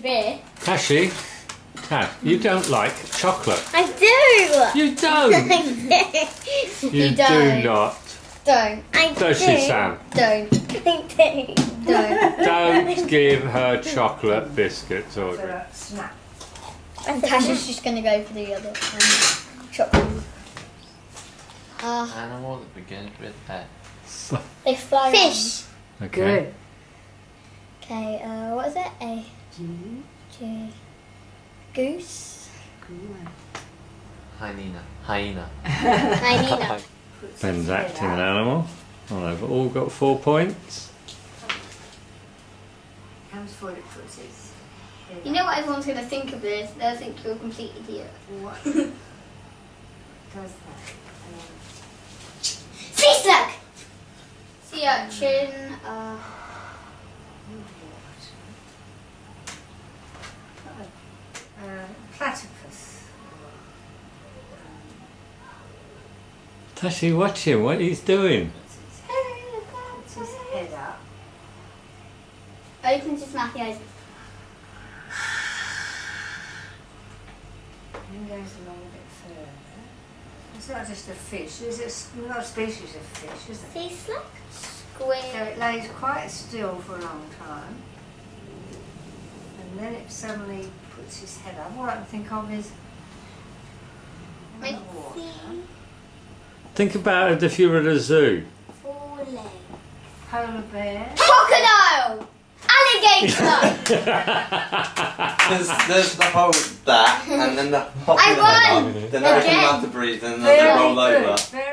beer. Tashi, Tash, you don't like chocolate. I do. You don't. I do. You, do don't. not. Don't. I Does do. she, Sam? Don't. I do. Don't. Don't give her chocolate biscuits, So Audrey. a snap. And Tasha's just gonna go for the other um, chocolate. Uh, Animal that begins with F. they fly. Fish. Okay. Good. Okay. Uh, what is it? A G. G. Goose. Good. Hyena. Hyena. Hyena. Puts Ben's his acting an animal. Well, they've all got four points. Comes forward, it puts You know what everyone's gonna think of this? They'll think you're a complete idiot. What does that? Um, Sea slug. Sea urchin. Uh, Tashi, watch him. What he's doing? Puts his head up. opens his mouth. He goes. And goes along a bit further. It's not just a fish. It's a, s- not a species of fish, is it? Sea slug. So it lays quite still for a long time. And then it suddenly puts his head up. All I can think of is in Think about it if you were at a zoo. Four legs. Polar bear. Crocodile. Alligator. There's, there's the whole that, and then the hopping I and won! then up, then they Again. come out to breathe, and then they roll over. Very